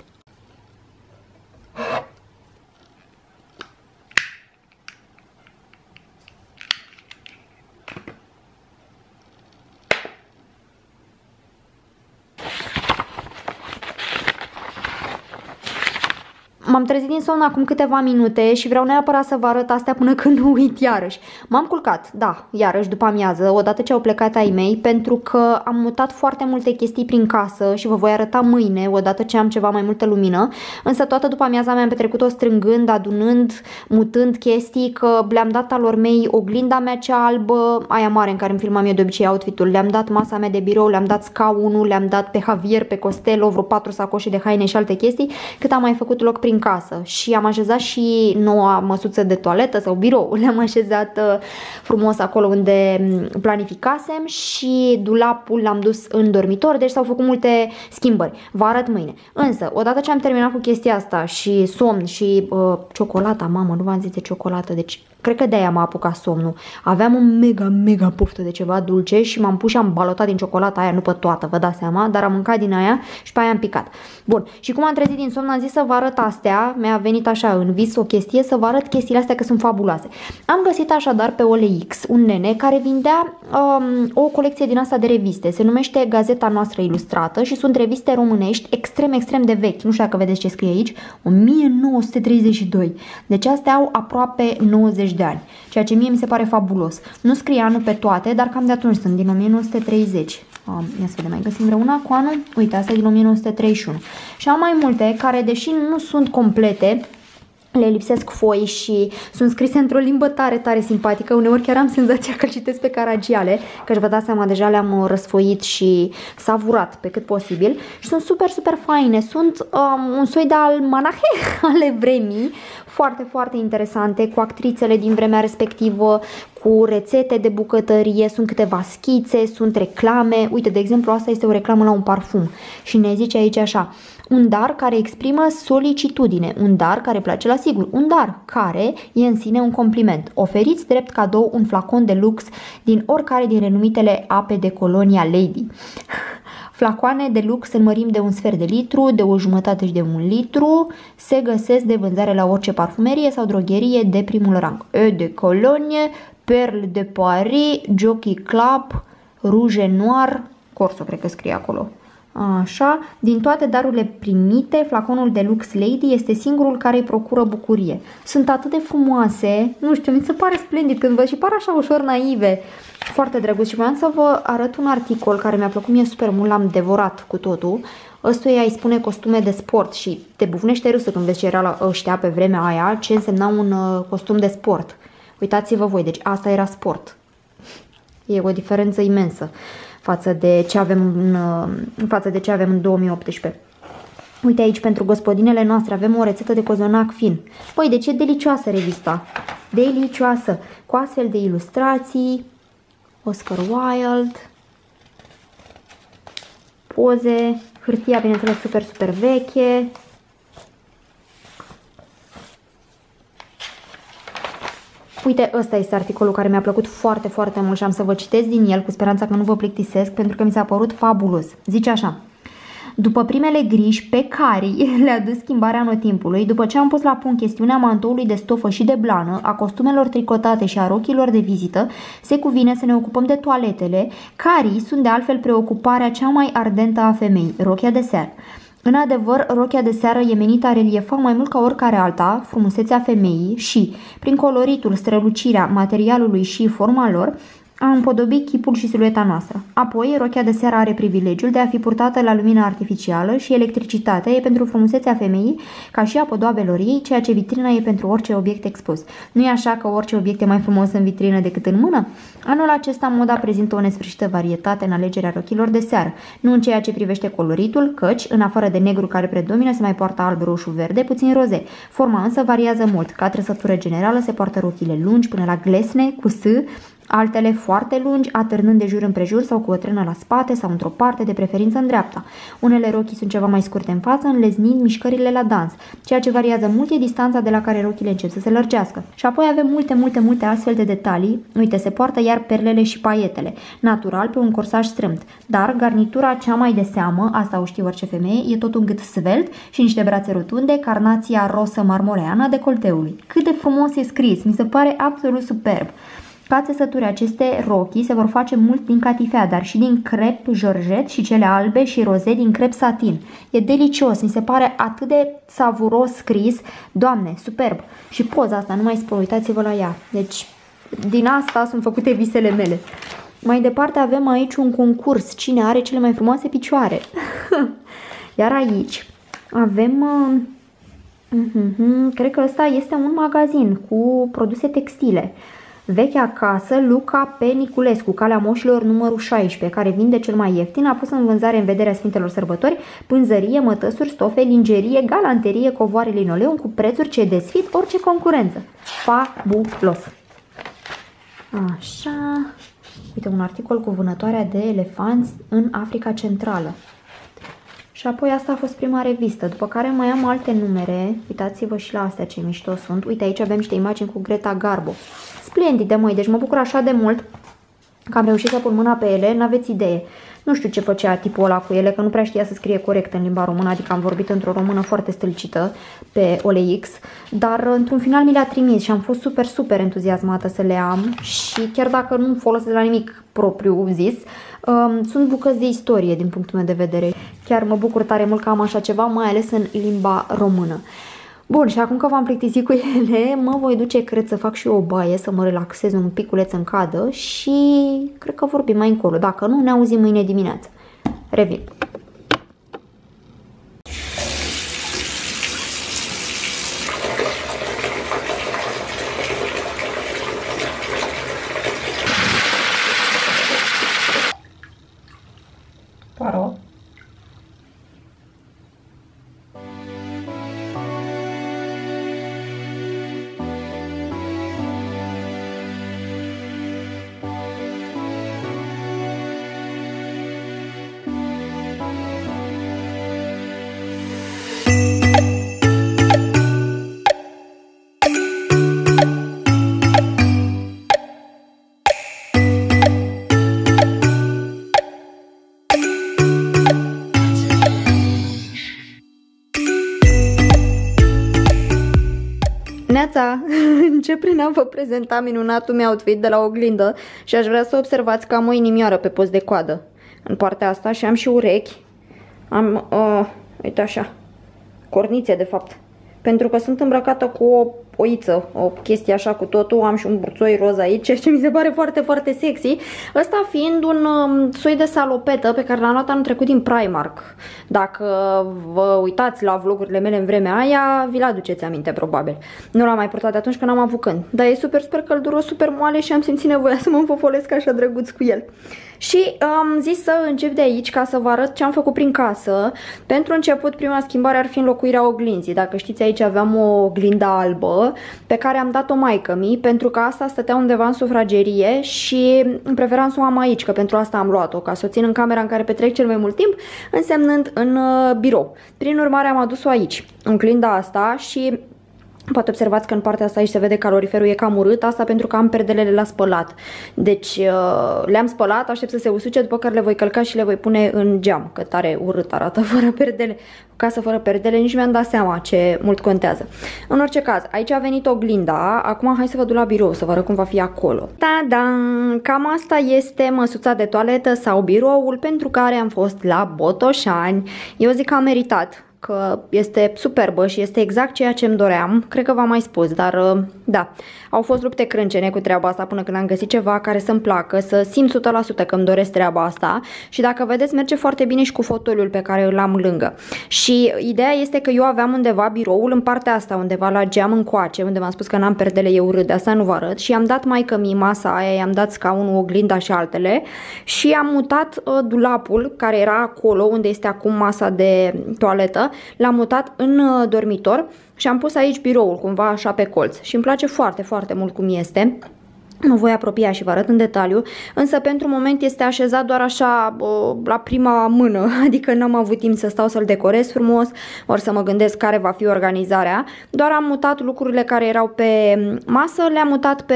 M-am trezit din somn acum câteva minute și vreau neapărat să vă arăt astea până când nu uit iarăși. M-am culcat, da, iarăși după amiază, odată ce au plecat ai mei, pentru că am mutat foarte multe chestii prin casă și vă voi arăta mâine, odată ce am ceva mai multă lumină, însă toată după amiaza mi-am petrecut-o strângând, adunând, mutând chestii, că le-am dat alor mei oglinda mea cea albă, aia mare în care îmi filmam eu de obicei outfit-ul, le-am dat masa mea de birou, le-am dat scaunul, le-am dat pe Javier, pe Costello, vreo patru sacoșe de haine și alte chestii, cât am mai făcut loc prin casă și am așezat și noua măsuță de toaletă sau birou. Le-am *laughs* așezat uh, frumos acolo unde mm, planificasem și dulapul l-am dus în dormitor, deci s-au făcut multe schimbări. Vă arăt mâine. Însă, odată ce am terminat cu chestia asta și somn și uh, ciocolata, mamă, nu v-am zis de ciocolată, deci Cred că de-aia m-a apucat somnul. Aveam un mega, mega poftă de ceva dulce și m-am pus și am balotat din ciocolata aia, nu pe toată, vă dați seama, dar am mâncat din aia și pe aia am picat. Bun, și cum am trezit din somn, am zis să vă arăt astea, mi-a venit așa în vis o chestie, să vă arăt chestiile astea că sunt fabuloase. Am găsit așadar pe OLX un nene care vindea um, o colecție din asta de reviste, se numește Gazeta noastră ilustrată și sunt reviste românești extrem, extrem de vechi, nu știu dacă vedeți ce scrie aici, 1932. Deci astea au aproape 90 30 de ani, ceea ce mie mi se pare fabulos. Nu scrie anul pe toate, dar cam de atunci sunt, din 1930. Um, ia să vedem, mai găsim vreuna cu anul? Uite, asta e din 1931. Și am mai multe care, deși nu sunt complete, le lipsesc foi și sunt scrise într-o limbă tare, tare simpatică. Uneori chiar am senzația că citesc pe caragiale, că vă dați seama, deja le-am răsfoit și savurat pe cât posibil. Și sunt super, super faine. Sunt um, un soi de almanahe *laughs* ale vremii, foarte, foarte interesante, cu actrițele din vremea respectivă, cu rețete de bucătărie, sunt câteva schițe, sunt reclame. Uite, de exemplu, asta este o reclamă la un parfum și ne zice aici așa, un dar care exprimă solicitudine, un dar care place la sigur, un dar care e în sine un compliment. Oferiți drept cadou un flacon de lux din oricare din renumitele ape de colonia Lady. *laughs* Flacoane de lux în mărimi de un sfert de litru, de o jumătate și de un litru, se găsesc de vânzare la orice parfumerie sau drogherie de primul rang. E de Cologne, Perle de Paris, Jockey Club, Rouge Noir, Corso cred că scrie acolo. Așa, din toate darurile primite, flaconul de Lux Lady este singurul care îi procură bucurie. Sunt atât de frumoase, nu știu, mi se pare splendid când văd și par așa ușor naive. Foarte drăguț și voiam să vă arăt un articol care mi-a plăcut mie super mult, l-am devorat cu totul. Ăstuia îi spune costume de sport și te bufnește râsul când vezi ce era la ăștia pe vremea aia, ce însemna un uh, costum de sport. Uitați-vă voi, deci asta era sport. E o diferență imensă față de ce avem în, uh, față de ce avem în 2018. Uite aici, pentru gospodinele noastre avem o rețetă de cozonac fin. Păi, de ce delicioasă revista? Delicioasă! Cu astfel de ilustrații, Oscar Wilde, poze, hârtia, bineînțeles, super, super veche, Uite, ăsta este articolul care mi-a plăcut foarte, foarte mult și am să vă citesc din el cu speranța că nu vă plictisesc pentru că mi s-a părut fabulos. Zice așa. După primele griji pe care *laughs* le-a dus schimbarea anotimpului, după ce am pus la punct chestiunea mantoului de stofă și de blană, a costumelor tricotate și a rochilor de vizită, se cuvine să ne ocupăm de toaletele, care sunt de altfel preocuparea cea mai ardentă a femeii, rochia de seară. În adevăr, rochia de seară e menită a reliefa mai mult ca oricare alta frumusețea femeii și, prin coloritul, strălucirea materialului și forma lor, a împodobi chipul și silueta noastră. Apoi, rochia de seară are privilegiul de a fi purtată la lumină artificială și electricitatea e pentru frumusețea femeii, ca și a podoabelor ei, ceea ce vitrina e pentru orice obiect expus. Nu e așa că orice obiect e mai frumos în vitrină decât în mână? Anul acesta moda prezintă o nesfârșită varietate în alegerea rochilor de seară, nu în ceea ce privește coloritul, căci, în afară de negru care predomină, se mai poartă alb, roșu, verde, puțin roze. Forma însă variază mult. Ca trăsătură generală se poartă rochile lungi până la glesne, cu s, altele foarte lungi, atârnând de jur împrejur sau cu o trenă la spate sau într-o parte, de preferință în dreapta. Unele rochii sunt ceva mai scurte în față, înleznind mișcările la dans. Ceea ce variază mult e distanța de la care rochile încep să se lărgească. Și apoi avem multe, multe, multe astfel de detalii. Uite, se poartă iar perlele și paietele, natural pe un corsaj strâmt. Dar garnitura cea mai de seamă, asta o știu orice femeie, e tot un gât svelt și niște brațe rotunde, carnația rosă marmoreană a decolteului. Cât de frumos e scris, mi se pare absolut superb. Ca țesături, aceste rochii se vor face mult din catifea, dar și din crep jorjet și cele albe și roze din crep satin. E delicios, mi se pare atât de savuros scris. Doamne, superb! Și poza asta, nu mai spun, uitați-vă la ea. Deci, din asta sunt făcute visele mele. Mai departe avem aici un concurs. Cine are cele mai frumoase picioare? *laughs* Iar aici avem... Uh, uh, uh, cred că ăsta este un magazin cu produse textile. Vechea casă, Luca P. Niculescu, calea moșilor numărul 16, care vinde cel mai ieftin, a pus în vânzare în vederea Sfintelor Sărbători pânzărie, mătăsuri, stofe, lingerie, galanterie, covoare linoleum cu prețuri ce desfit orice concurență. Fabulos! Așa... Uite, un articol cu vânătoarea de elefanți în Africa Centrală. Și apoi asta a fost prima revistă, după care mai am alte numere. Uitați-vă și la astea ce mișto sunt. Uite, aici avem niște imagini cu Greta Garbo. Splendide, măi, deci mă bucur așa de mult că am reușit să pun mâna pe ele, n-aveți idee. Nu știu ce făcea tipul ăla cu ele, că nu prea știa să scrie corect în limba română, adică am vorbit într-o română foarte stâlcită pe OLX, dar într-un final mi le-a trimis și am fost super, super entuziasmată să le am și chiar dacă nu folosesc la nimic propriu zis, um, sunt bucăți de istorie din punctul meu de vedere. Chiar mă bucur tare mult că am așa ceva, mai ales în limba română. Bun, și acum că v-am plictisit cu *laughs* ele, mă voi duce, cred, să fac și eu o baie, să mă relaxez un piculeț în cadă și cred că vorbim mai încolo. Dacă nu, ne auzim mâine dimineață. Revin. Neața, *laughs* încep prin a vă prezenta minunatul meu outfit de la oglindă și aș vrea să observați că am o inimioară pe post de coadă în partea asta și am și urechi. Am, uh, uite așa, cornițe de fapt. Pentru că sunt îmbrăcată cu o oiță, o chestie așa cu totul, am și un burțoi roz aici, *laughs* ceea ce mi se pare foarte, foarte sexy. Ăsta fiind un um, soi de salopetă pe care l-am luat anul trecut din Primark. Dacă vă uitați la vlogurile mele în vremea aia, vi-l aduceți aminte probabil. Nu l-am mai purtat de atunci când am avut când. Dar e super, super călduros, super moale și am simțit nevoia să mă înfofolesc așa drăguț cu el. Și am zis să încep de aici ca să vă arăt ce am făcut prin casă. Pentru început, prima schimbare ar fi înlocuirea oglinzii. Dacă știți, aici aveam o oglindă albă pe care am dat-o maică mi pentru că asta stătea undeva în sufragerie și preferam să o am aici, că pentru asta am luat-o, ca să o țin în camera în care petrec cel mai mult timp, însemnând în uh, birou. Prin urmare am adus-o aici, oglinda asta și Poate observați că în partea asta aici se vede caloriferul e cam urât, asta pentru că am perdelele la spălat. Deci uh, le-am spălat, aștept să se usuce, după care le voi călca și le voi pune în geam, că tare urât arată *laughs* fără perdele. Casă fără perdele, nici mi-am dat seama ce mult contează. În orice caz, aici a venit oglinda, acum hai să vă duc la birou să vă arăt cum va fi acolo. Ta-da! Cam asta este măsuța de toaletă sau biroul pentru care am fost la Botoșani. Eu zic că am meritat că este superbă și este exact ceea ce îmi doream. Cred că v-am mai spus, dar uh, da, au fost lupte crâncene cu treaba asta până când am găsit ceva care să-mi placă, să simt 100% că îmi doresc treaba asta și dacă vedeți merge foarte bine și cu fotoliul pe care îl am lângă. Și ideea este că eu aveam undeva biroul în partea asta, undeva la geam încoace, unde m-am spus că n-am perdele, eu râd, de asta nu vă arăt și am dat mai mi masa aia, i-am dat scaunul, oglinda și altele și am mutat uh, dulapul care era acolo unde este acum masa de toaletă l-am mutat în uh, dormitor și am pus aici biroul cumva așa pe colț și îmi place foarte, foarte mult cum este. Mă voi apropia și vă arăt în detaliu, însă pentru moment este așezat doar așa uh, la prima mână, *laughs* adică n-am avut timp să stau să-l decorez frumos, ori să mă gândesc care va fi organizarea, doar am mutat lucrurile care erau pe masă, le-am mutat pe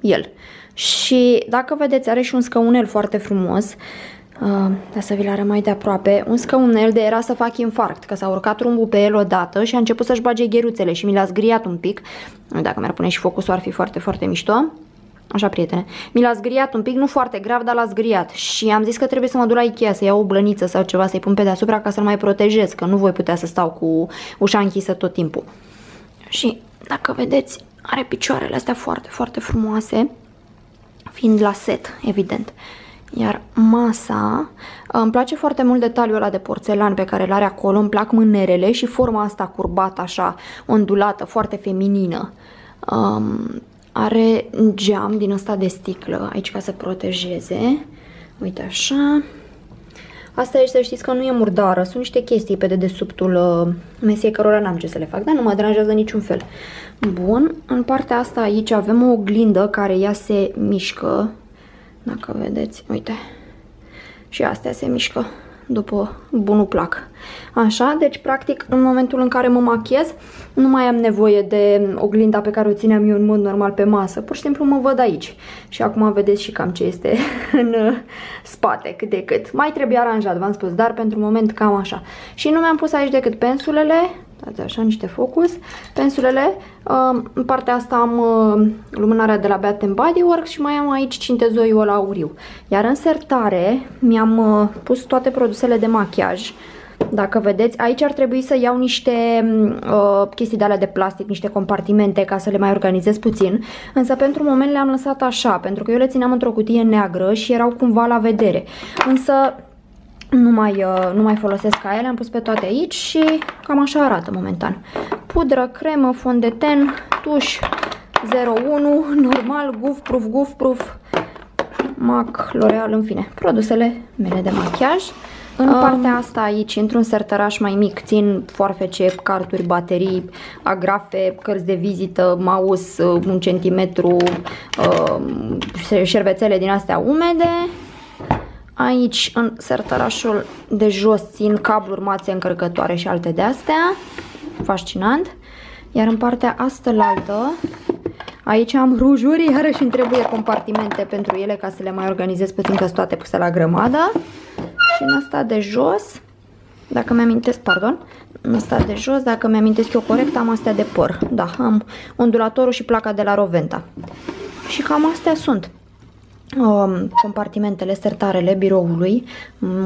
el. Și dacă vedeți, are și un scăunel foarte frumos, Uh, să vi-l arăt mai de aproape. Un scăunel de era să fac infarct, că s-a urcat rumbul pe el odată și a început să-și bage gheruțele și mi l-a zgriat un pic. Dacă mi-ar pune și focusul ar fi foarte, foarte mișto. Așa, prietene. Mi l-a zgriat un pic, nu foarte grav, dar l-a zgriat. Și am zis că trebuie să mă duc la Ikea să iau o blăniță sau ceva să-i pun pe deasupra ca să-l mai protejez, că nu voi putea să stau cu ușa închisă tot timpul. Și, dacă vedeți, are picioarele astea foarte, foarte frumoase, fiind la set, evident. Iar masa, îmi place foarte mult detaliul ăla de porțelan pe care îl are acolo, îmi plac mânerele și forma asta curbată așa, ondulată, foarte feminină. Um, are geam din ăsta de sticlă aici ca să protejeze. Uite așa. Asta este, să știți că nu e murdară, sunt niște chestii pe dedesubtul uh, mesiei cărora n-am ce să le fac, dar nu mă deranjează niciun fel. Bun, în partea asta aici avem o oglindă care ea se mișcă, dacă vedeți, uite. Și astea se mișcă după bunul plac. Așa, deci practic în momentul în care mă machiez nu mai am nevoie de oglinda pe care o țineam eu în mod normal pe masă. Pur și simplu mă văd aici. Și acum vedeți și cam ce este *laughs* în spate, cât de cât. Mai trebuie aranjat, v-am spus, dar pentru moment cam așa. Și nu mi-am pus aici decât pensulele, Dați așa niște focus. Pensulele, um, în partea asta am uh, lumânarea de la Bath Body Works și mai am aici cintezoiul ăla auriu. Iar în sertare mi-am uh, pus toate produsele de machiaj. Dacă vedeți, aici ar trebui să iau niște uh, chestii de alea de plastic, niște compartimente ca să le mai organizez puțin. Însă pentru moment le-am lăsat așa, pentru că eu le țineam într-o cutie neagră și erau cumva la vedere. Însă nu mai, uh, nu mai folosesc ca ele, am pus pe toate aici și cam așa arată momentan. Pudră, cremă, fond de ten, tuș 01, *laughs* normal, guf, proof, guf, proof, MAC, L'Oreal, în fine, produsele mele de machiaj. În um, partea asta aici, într-un sertăraș mai mic, țin foarfece, carturi, baterii, agrafe, cărți de vizită, mouse, un centimetru, uh, șervețele din astea umede, Aici, în sertărașul de jos, țin cabluri, mațe încărcătoare și alte de-astea. Fascinant. Iar în partea astălaltă, aici am rujuri, iarăși îmi trebuie compartimente pentru ele ca să le mai organizez puțin, că toate puse la grămadă. Și în asta de jos, dacă mi-amintesc, pardon, ăsta de jos, dacă mi-amintesc eu corect, am astea de păr. Da, am ondulatorul și placa de la Roventa. Și cam astea sunt. Um, compartimentele, sertarele biroului,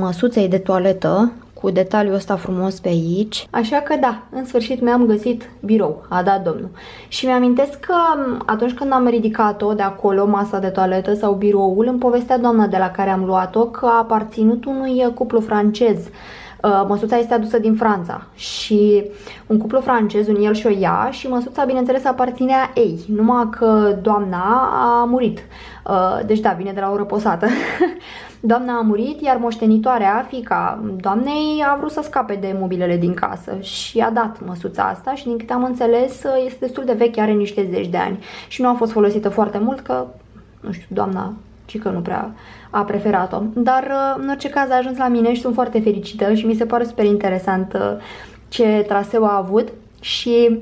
măsuței de toaletă, cu detaliul ăsta frumos pe aici. Așa că da, în sfârșit mi-am găsit birou, a dat domnul. Și mi-amintesc că atunci când am ridicat-o de acolo, masa de toaletă sau biroul, îmi povestea doamna de la care am luat-o că a aparținut unui cuplu francez. Uh, măsuța este adusă din Franța și un cuplu francez, un el și o ea și măsuța, bineînțeles, aparținea ei, numai că doamna a murit. Uh, deci da, vine de la o răposată. *laughs* Doamna a murit, iar moștenitoarea, fica doamnei, a vrut să scape de mobilele din casă și a dat măsuța asta și din câte am înțeles este destul de veche, are niște zeci de ani și nu a fost folosită foarte mult că, nu știu, doamna ci că nu prea a preferat-o. Dar în orice caz a ajuns la mine și sunt foarte fericită și mi se pare super interesant uh, ce traseu a avut și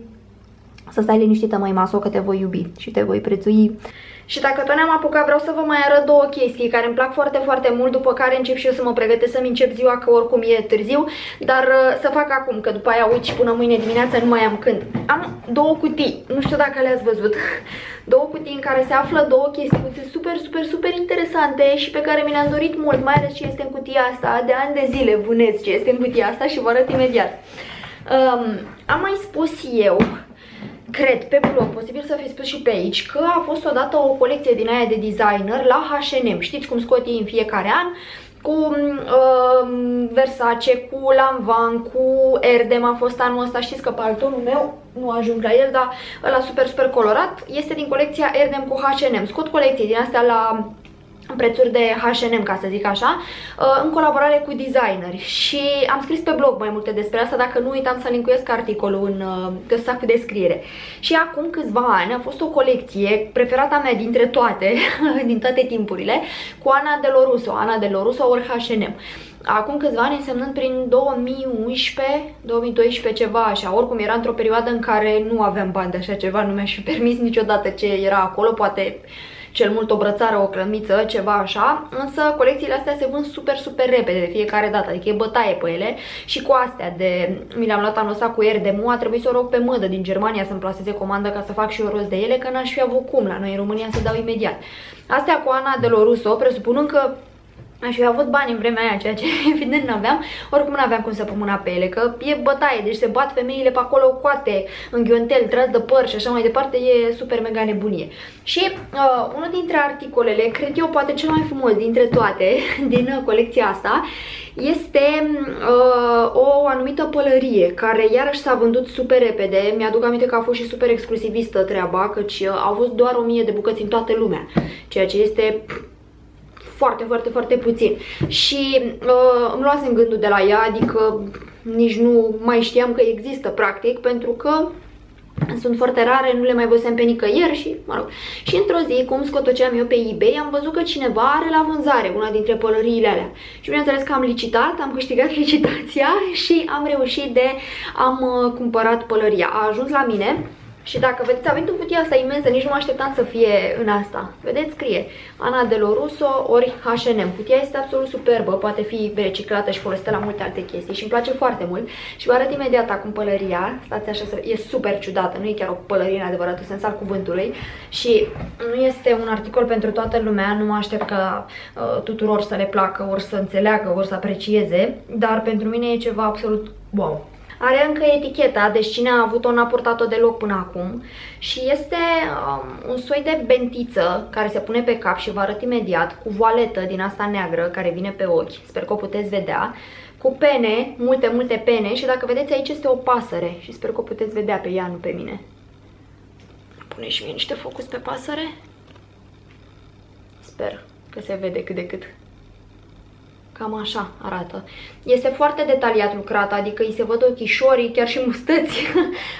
să stai liniștită, măi Maso, că te voi iubi și te voi prețui. Și dacă tot ne-am apucat, vreau să vă mai arăt două chestii care îmi plac foarte, foarte mult, după care încep și eu să mă pregătesc să-mi încep ziua, că oricum e târziu, dar uh, să fac acum, că după aia uit și până mâine dimineață nu mai am când. Am două cutii, nu știu dacă le-ați văzut, *laughs* două cutii în care se află două chestii super, super, super interesante și pe care mi le-am dorit mult, mai ales ce este în cutia asta, de ani de zile vânez ce este în cutia asta și vă arăt imediat. Um, am mai spus eu cred pe blog, posibil să fi spus și pe aici, că a fost odată o colecție din aia de designer la H&M. Știți cum scot ei în fiecare an? cu uh, Versace, cu Lanvin, cu Erdem a fost anul ăsta, știți că paltonul meu, nu ajung la el, dar ăla super, super colorat, este din colecția Erdem cu H&M. Scot colecții din astea la prețuri de H&M, ca să zic așa, uh, în colaborare cu designeri și am scris pe blog mai multe despre asta, dacă nu uitam să linkuiesc articolul în uh, sacul de scriere. Și acum câțiva ani a fost o colecție, preferata mea dintre toate, *laughs* din toate timpurile, cu Ana de Loruso, Ana de Loruso ori H&M. Acum câțiva ani, însemnând prin 2011, 2012 ceva așa, oricum era într-o perioadă în care nu aveam bani de așa ceva, nu mi-aș fi permis niciodată ce era acolo, poate cel mult o brățară, o clămiță, ceva așa, însă colecțiile astea se vând super, super repede de fiecare dată, adică e bătaie pe ele și cu astea de, mi le-am luat anul ăsta cu ieri de mu, a trebuit să o rog pe mădă din Germania să-mi plaseze comandă ca să fac și eu rost de ele, că n-aș fi avut cum, la noi în România se dau imediat. Astea cu Ana de Loruso, presupunând că Aș fi avut bani în vremea aia, ceea ce *laughs* evident nu aveam, oricum nu aveam cum să pun mâna pe ele, că e bătaie, deci se bat femeile pe acolo coate, în ghiontel, tras de păr și așa mai departe, e super mega nebunie. Și uh, unul dintre articolele, cred eu poate cel mai frumos dintre toate *laughs* din uh, colecția asta, este uh, o anumită pălărie care iarăși s-a vândut super repede. Mi-aduc aminte că a fost și super exclusivistă treaba, căci uh, au fost doar 1000 de bucăți în toată lumea, ceea ce este foarte, foarte, foarte puțin. Și uh, îmi luasem gândul de la ea, adică nici nu mai știam că există practic, pentru că sunt foarte rare, nu le mai văzusem pe nicăieri și, mă rog. Și într-o zi, cum scotoceam eu pe eBay, am văzut că cineva are la vânzare una dintre pălăriile alea. Și bineînțeles că am licitat, am câștigat *laughs* licitația și am reușit de, am uh, cumpărat pălăria. A ajuns la mine și dacă vedeți, a venit în cutia asta imensă, nici nu mă așteptam să fie în asta. Vedeți, scrie Ana de Loruso ori H&M. Cutia este absolut superbă, poate fi reciclată și folosită la multe alte chestii și îmi place foarte mult. Și vă arăt imediat acum pălăria. Stați așa, să... e super ciudată, nu e chiar o pălărie în adevăratul sens al cuvântului. Și nu este un articol pentru toată lumea, nu mă aștept ca uh, tuturor să le placă, ori să înțeleagă, ori să aprecieze. Dar pentru mine e ceva absolut wow. Are încă eticheta, deci cine a avut-o n-a purtat-o deloc până acum și este um, un soi de bentiță care se pune pe cap și vă arăt imediat cu voaletă din asta neagră care vine pe ochi, sper că o puteți vedea, cu pene, multe, multe pene și dacă vedeți aici este o pasăre și sper că o puteți vedea pe ea, nu pe mine. Pune și mie niște focus pe pasăre. Sper că se vede cât de cât. Cam așa arată. Este foarte detaliat lucrat, adică îi se văd ochișorii, chiar și mustăți, *laughs*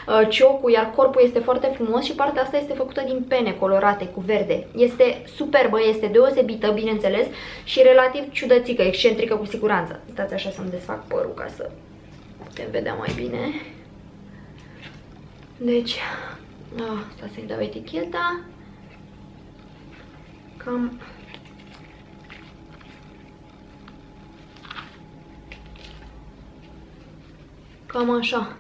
uh, ciocul, iar corpul este foarte frumos și partea asta este făcută din pene colorate cu verde. Este superbă, este deosebită, bineînțeles, și relativ ciudățică, excentrică cu siguranță. Uitați așa să-mi desfac părul ca să putem vedea mai bine. Deci, asta să-i dau eticheta. Cam Cam așa.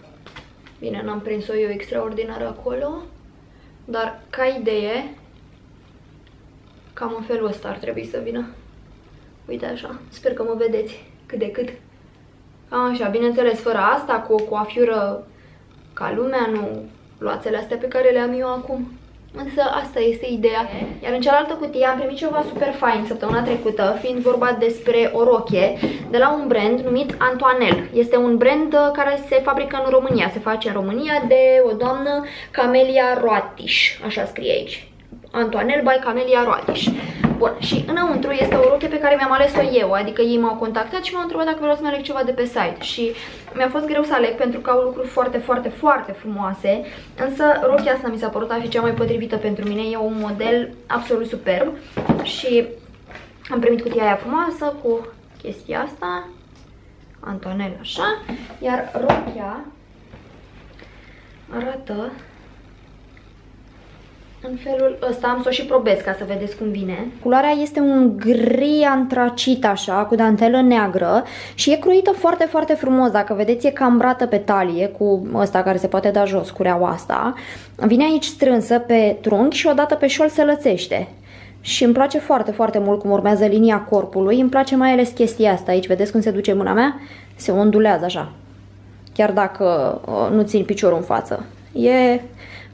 Bine, n-am prins-o eu extraordinară acolo. Dar, ca idee, cam în felul ăsta ar trebui să vină. Uite așa, sper că mă vedeți cât de cât. Cam așa, bineînțeles, fără asta, cu o coafiură ca lumea, nu luațele astea pe care le am eu acum. Însă asta este ideea. Iar în cealaltă cutie am primit ceva super fain săptămâna trecută, fiind vorba despre o rochie de la un brand numit Antoanel. Este un brand uh, care se fabrică în România, se face în România de o doamnă Camelia Roatiș, așa scrie aici. Antoanel by Camelia Roatiș. Bun, și înăuntru este o roche pe care mi-am ales-o eu, adică ei m-au contactat și m-au întrebat dacă vreau să-mi aleg ceva de pe site. Și mi-a fost greu să aleg pentru că au lucruri foarte, foarte, foarte frumoase, însă rochia asta mi s-a părut a fi cea mai potrivită pentru mine, e un model absolut superb și am primit cutia aia frumoasă cu chestia asta, Antonel așa, iar rochia arată în felul ăsta am să o și probez ca să vedeți cum vine. Culoarea este un gri antracit așa, cu dantelă neagră și e croită foarte, foarte frumos. Dacă vedeți, e cambrată pe talie cu ăsta care se poate da jos, cureaua asta. Vine aici strânsă pe trunchi și odată pe șol se lățește. Și îmi place foarte, foarte mult cum urmează linia corpului. Îmi place mai ales chestia asta. Aici vedeți cum se duce mâna mea? Se ondulează așa. Chiar dacă uh, nu țin piciorul în față. E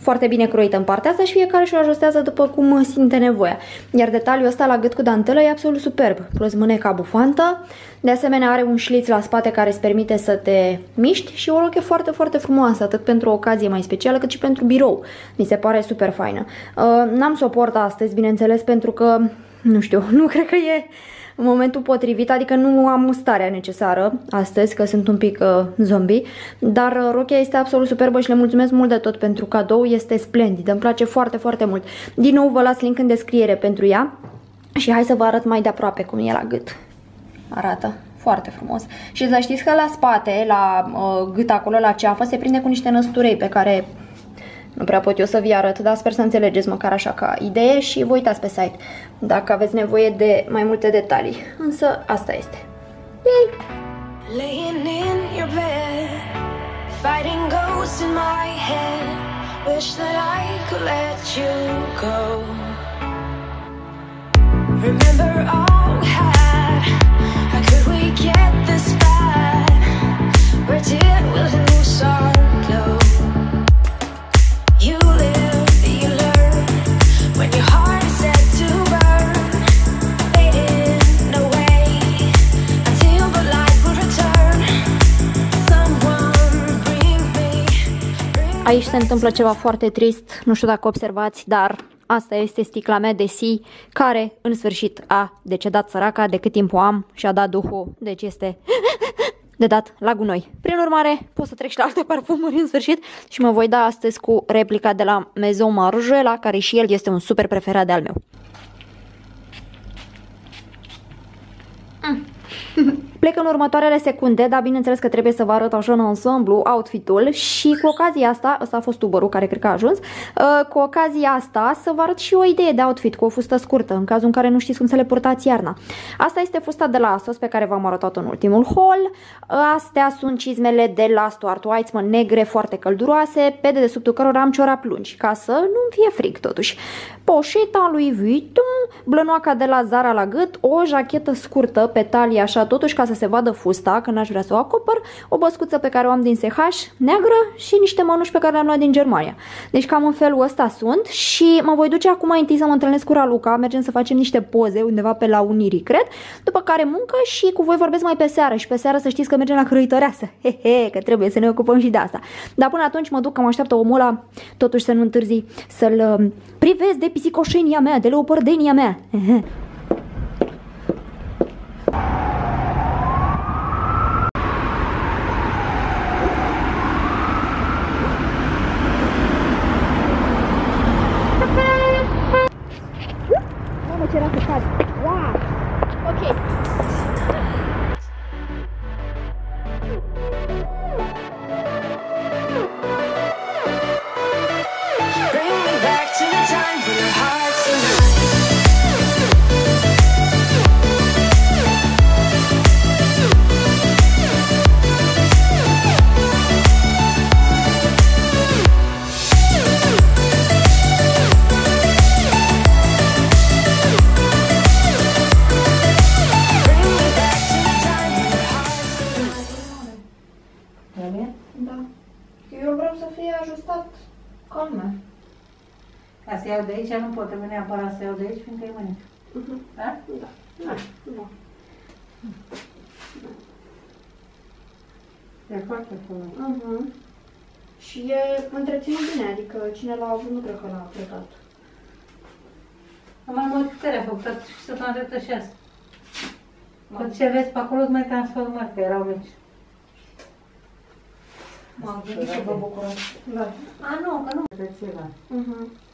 foarte bine croită în partea asta și fiecare și-o ajustează după cum simte nevoia. Iar detaliul ăsta la gât cu dantelă e absolut superb. Plus mâneca bufantă. De asemenea are un șliț la spate care îți permite să te miști și o roche foarte, foarte frumoasă, atât pentru o ocazie mai specială cât și pentru birou. Mi se pare super faină. Uh, N-am să o port astăzi, bineînțeles, pentru că, nu știu, *laughs* nu cred că e în momentul potrivit, adică nu am starea necesară astăzi, că sunt un pic uh, zombie, dar uh, rochia este absolut superbă și le mulțumesc mult de tot pentru cadou, este splendid, îmi place foarte, foarte mult. Din nou vă las link în descriere pentru ea și hai să vă arăt mai de aproape cum e la gât. Arată foarte frumos. Și să știți că la spate, la uh, gât acolo, la ceafă, se prinde cu niște năsturei pe care nu prea pot eu să vi arăt, dar sper să înțelegeți măcar așa ca idee și vă uitați pe site dacă aveți nevoie de mai multe detalii. Însă asta este. Yay! Laying in your bed Fighting ghosts in my head Wish that I could let you go Remember all we had How could we get this bad Where did we lose our Aici se întâmplă ceva foarte trist, nu știu dacă observați, dar asta este sticla mea de si, care în sfârșit a decedat săraca de cât timp o am și a dat duhul, deci este de dat la gunoi. Prin urmare, pot să trec și la alte parfumuri în sfârșit și mă voi da astăzi cu replica de la Maison Margiela, care și el este un super preferat de al meu. Mm. *laughs* Plec în următoarele secunde, dar bineînțeles că trebuie să vă arăt așa în ansamblu outfit-ul și cu ocazia asta, ăsta a fost tubărul care cred că a ajuns, uh, cu ocazia asta să vă arăt și o idee de outfit cu o fustă scurtă, în cazul în care nu știți cum să le purtați iarna. Asta este fusta de la Asos pe care v-am arătat în ultimul haul. Astea sunt cizmele de la Stuart Weitzman negre foarte călduroase, pe dedesubtul cărora am ciorap lungi, ca să nu fie frig totuși. Poșeta lui Vuitton, blănoaca de la Zara la gât, o jachetă scurtă pe talie așa totuși ca să se vadă fusta, că n-aș vrea să o acopăr, o băscuță pe care o am din SH, neagră și niște mănuși pe care le-am luat din Germania. Deci cam în felul ăsta sunt și mă voi duce acum mai întâi să mă întâlnesc cu Raluca, mergem să facem niște poze undeva pe la Unirii, cred, după care muncă și cu voi vorbesc mai pe seară și pe seară să știți că mergem la crăitoreasă. Hehe, *laughs* că trebuie să ne ocupăm și de asta. Dar până atunci mă duc că mă așteaptă omul ăla, totuși să nu întârzi, să-l uh, privez de pisicoșenia mea, de leopardenia mea. Mamă, *laughs* trebui neapărat să iau de aici, fiindcă e mâine. Da? Da. Da. da. E foarte frumos. Uh-huh. Și e întreținut bine, adică cine l-a avut nu cred că l-a plecat. Am mai mult câte a făcut și să mă retășesc. Tot ce vezi pe acolo îți mai transformat, că erau mici. M-am gândit să vă bucurați. Da. A, nu, că nu de ceva. Uh-huh.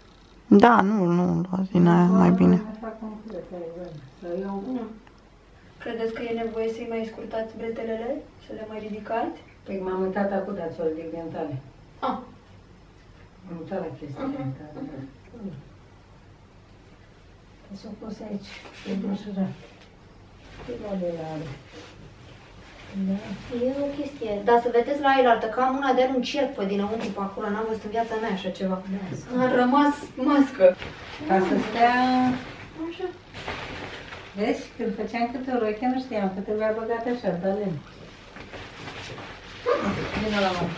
Da, nu, nu, luați din aia mai bine. Așa cum cred că e bine. Să iau Nu. Credeți că e nevoie să-i mai scurtați bretelele? Să le mai ridicați? Păi m-am uitat acum de ați o ridic dentale. Ah. M-am uitat la chestia Mhm, dentale. S-au pus aici, pe broșură. Ce vale are? Da. E o chestie. Dar să vedeți la elaltă, că am una de un cerc pe dinăuntru pe acolo, n-am văzut în viața mea așa ceva. A rămas mască. Ca să stea... Așa. Vezi, când făceam câte o roche, nu știam că trebuia băgat așa, dar lemn. Vină la mână.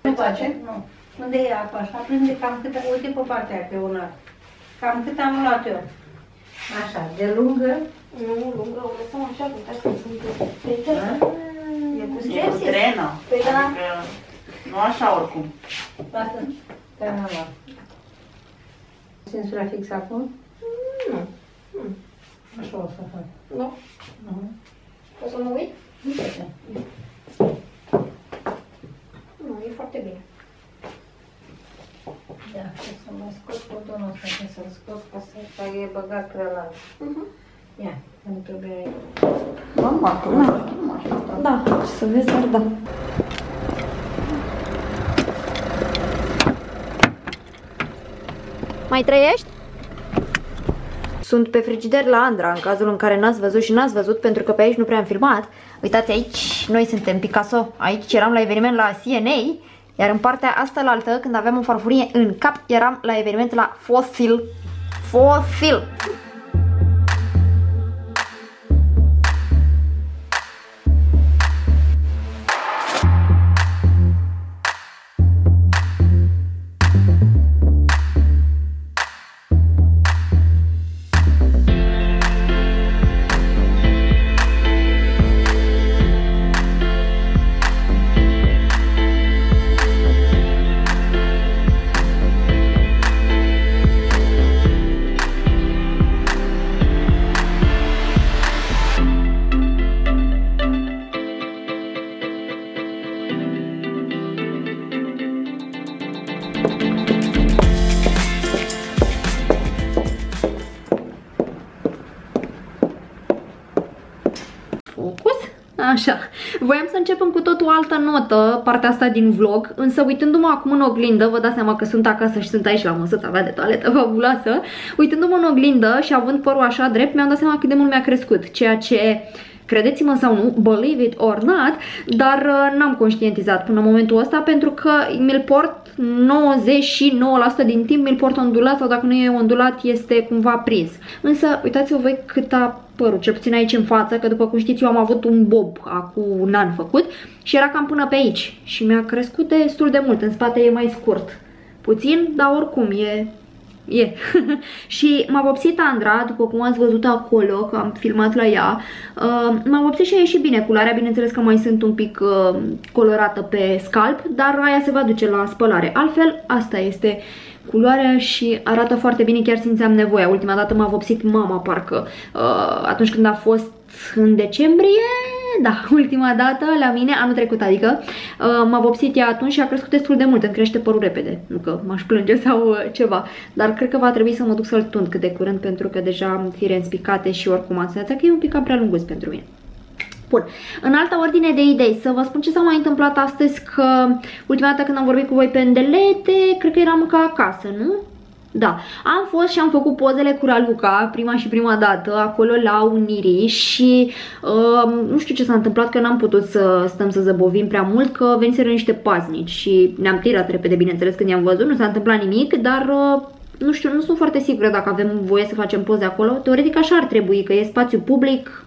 Nu face? Nu. Unde e apa așa? Prinde cam cât, uite pe partea aia, pe una. Cam cât am luat eu. Așa, de lungă. Nu, lungă, o lăsăm așa, uitați că sunt pe Da? E cu E cu strepsis. trenă. Păi da. Adică nu așa oricum. Lasă. Te am luat. Simți la fix acum? Nu. Așa o să fac. Nu. Nu. O să mă uit? Uite. Nu, e foarte bine. Da, o să mai scot cordonul ăsta, ca să-l scot, ca să ca e băgat prea la... Mhm. Ia, îmi trebuie... Normal, că nu nu așa. Da, să vezi, dar da. Mai trăiești? Sunt pe frigider la Andra, în cazul în care n-ați văzut și n-ați văzut, pentru că pe aici nu prea am filmat. Uitați aici, noi suntem Picasso. Aici eram la eveniment la CNA, iar în partea asta la altă, când aveam o farfurie în cap, eram la eveniment la Fossil. Fossil! Altă notă, partea asta din vlog, însă uitându-mă acum în oglindă, vă dați seama că sunt acasă și sunt aici la măsuța mea de toaletă *laughs* fabuloasă, uitându-mă în oglindă și având părul așa drept, mi-am dat seama cât de mult mi-a crescut, ceea ce credeți-mă sau nu, believe it or not, dar uh, n-am conștientizat până în momentul ăsta pentru că mi-l port 99% din timp mi-l port ondulat sau dacă nu e ondulat este cumva prins. Însă uitați-vă voi cât a părul, cel puțin aici în față, că după cum știți eu am avut un bob acum un an făcut și era cam până pe aici și mi-a crescut destul de mult, în spate e mai scurt. Puțin, dar oricum e E. *laughs* și m-a vopsit Andra, după cum ați văzut acolo, că am filmat la ea. Uh, m-a vopsit și a ieșit bine culoarea, bineînțeles că mai sunt un pic uh, colorată pe scalp, dar aia se va duce la spălare. Altfel, asta este culoarea și arată foarte bine, chiar simțeam nevoia. Ultima dată m-a vopsit mama, parcă, uh, atunci când a fost în decembrie, da, *laughs* ultima dată la mine, anul trecut adică, uh, m-a vopsit ea atunci și a crescut destul de mult, îmi crește părul repede, nu că m-aș plânge *laughs* sau uh, ceva, dar cred că va trebui să mă duc să-l tund cât de curând pentru că deja am fire înspicate și oricum am senzația că e un pic cam prea lungus pentru mine. Bun, în altă ordine de idei, să vă spun ce s-a mai întâmplat astăzi, că ultima dată când am vorbit cu voi pe îndelete, cred că eram încă acasă, nu? Da, am fost și am făcut pozele cu Raluca, prima și prima dată, acolo la Unirii și uh, nu știu ce s-a întâmplat, că n-am putut să stăm să zăbovim prea mult, că veniseră niște paznici și ne-am tirat repede, bineînțeles, când i-am văzut, nu s-a întâmplat nimic, dar uh, nu știu, nu sunt foarte sigură dacă avem voie să facem poze acolo, teoretic așa ar trebui, că e spațiu public,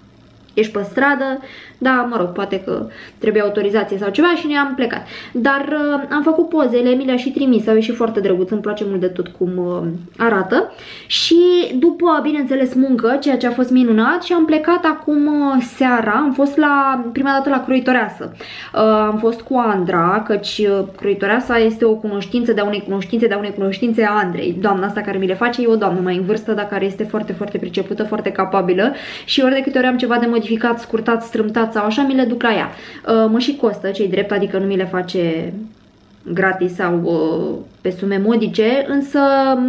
ești pe stradă, da, mă rog, poate că trebuie autorizație sau ceva și ne-am plecat. Dar uh, am făcut pozele, mi le-a și trimis, au ieșit foarte drăguț, îmi place mult de tot cum uh, arată. Și după, bineînțeles, muncă, ceea ce a fost minunat și am plecat acum uh, seara, am fost la, prima dată la Croitoreasă. Uh, am fost cu Andra, căci uh, Croitoreasa este o cunoștință de-a unei cunoștințe de-a unei cunoștințe a Andrei. Doamna asta care mi le face e o doamnă mai în vârstă, dar care este foarte, foarte pricepută, foarte capabilă și ori de câte ori am ceva de modificat, scurtat, strâmtat sau așa, mi le duc la ea. Uh, mă și costă, cei drept, adică nu mi le face gratis sau uh, pe sume modice, însă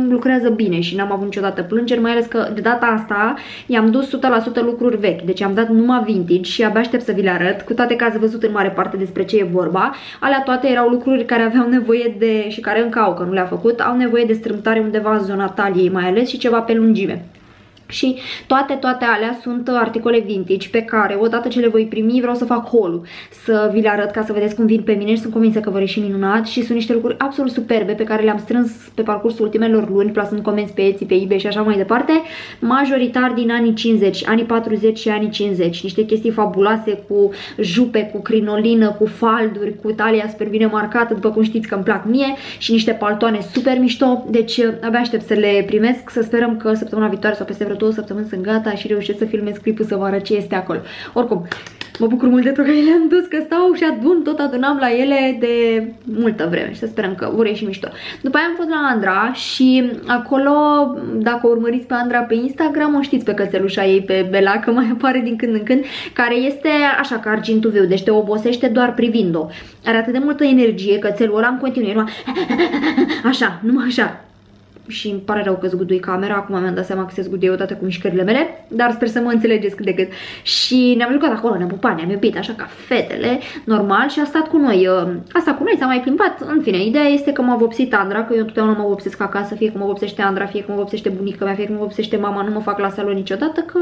lucrează bine și n-am avut niciodată plângeri, mai ales că de data asta i-am dus 100% lucruri vechi, deci am dat numai vintage și abia aștept să vi le arăt, cu toate că ați văzut în mare parte despre ce e vorba. Alea toate erau lucruri care aveau nevoie de, și care încă au, că nu le-a făcut, au nevoie de strâmtare undeva în zona taliei mai ales și ceva pe lungime. Și toate, toate alea sunt articole vintage pe care odată ce le voi primi vreau să fac haul să vi le arăt ca să vedeți cum vin pe mine și sunt convinsă că vor ieși minunat și sunt niște lucruri absolut superbe pe care le-am strâns pe parcursul ultimelor luni, plasând comenzi pe Etsy, pe eBay și așa mai departe, majoritar din anii 50, anii 40 și anii 50, niște chestii fabuloase cu jupe, cu crinolină, cu falduri, cu talia super bine marcată, după cum știți că îmi plac mie și niște paltoane super mișto, deci abia aștept să le primesc, să sperăm că săptămâna viitoare sau peste vreo două săptămâni sunt gata și reușesc să filmez clipul să vă arăt ce este acolo. Oricum, mă bucur mult de tot că le-am dus, că stau și adun, tot adunam la ele de multă vreme și să sperăm că vor ieși mișto. După aia am fost la Andra și acolo, dacă o urmăriți pe Andra pe Instagram, o știți pe cățelușa ei, pe Bela, că mai apare din când în când, care este așa ca argintul viu, deci te obosește doar privind-o. Are atât de multă energie, cățelul ăla în continuu, numai așa, numai așa, și îmi pare rău că zgudui camera, acum mi-am dat seama că se zguduie odată cu mișcările mele, dar sper să mă înțelegeți cât de cât. Și ne-am jucat acolo, ne-am pupat, ne-am iubit, așa ca fetele, normal, și a stat cu noi. Uh, asta cu noi, s-a mai plimbat, în fine, ideea este că m-a vopsit Andra, că eu întotdeauna mă vopsesc acasă, fie că mă vopsește Andra, fie că mă vopsește bunica mea, fie că mă vopsește mama, nu mă fac la salon niciodată, că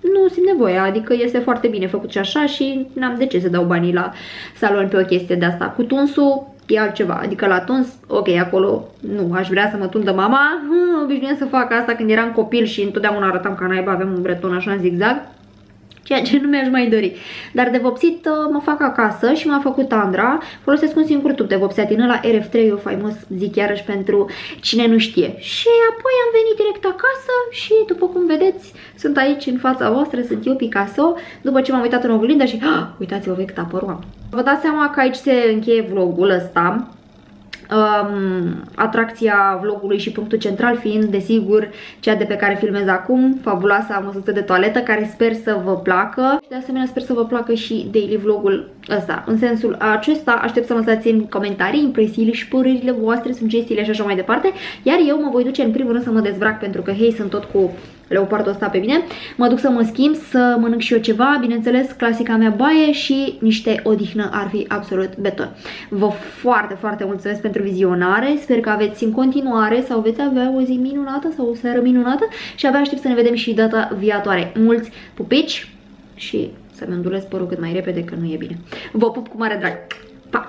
nu simt nevoia, adică este foarte bine făcut și așa și n-am de ce să dau banii la salon pe o chestie de asta. Cu tunsul e altceva, adică la tuns, ok, acolo nu, aș vrea să mă tundă mama, *laughs* hmm, obișnuiam să fac asta. Când eram copil și întotdeauna arătam ca naiba, avem un breton așa în zigzag, ceea ce nu mi-aș mai dori. Dar de vopsit uh, mă fac acasă și m-a făcut Andra. Folosesc un singur tub de vopseatină la RF3, eu faimos zic iarăși pentru cine nu știe. Și apoi am venit direct acasă și după cum vedeți sunt aici în fața voastră, sunt eu Picasso. După ce m-am uitat în oglindă și ah, *gasps* uitați-vă vechi tapărul Vă dați seama că aici se încheie vlogul ăsta um, atracția vlogului și punctul central fiind, desigur, cea de pe care filmez acum, fabuloasa măsuță de toaletă, care sper să vă placă. Și de asemenea sper să vă placă și daily vlogul ăsta. În sensul acesta aștept să mă lăsați în comentarii impresiile și părerile voastre, sugestiile și așa mai departe. Iar eu mă voi duce în primul rând să mă dezbrac pentru că, hei, sunt tot cu leopardul ăsta pe mine. Mă duc să mă schimb, să mănânc și eu ceva, bineînțeles, clasica mea baie și niște odihnă ar fi absolut beton. Vă foarte, foarte mulțumesc pentru vizionare, sper că aveți în continuare sau veți avea o zi minunată sau o seară minunată și abia aștept să ne vedem și data viitoare. Mulți pupici și să-mi îndulesc părul cât mai repede că nu e bine. Vă pup cu mare drag! Pa!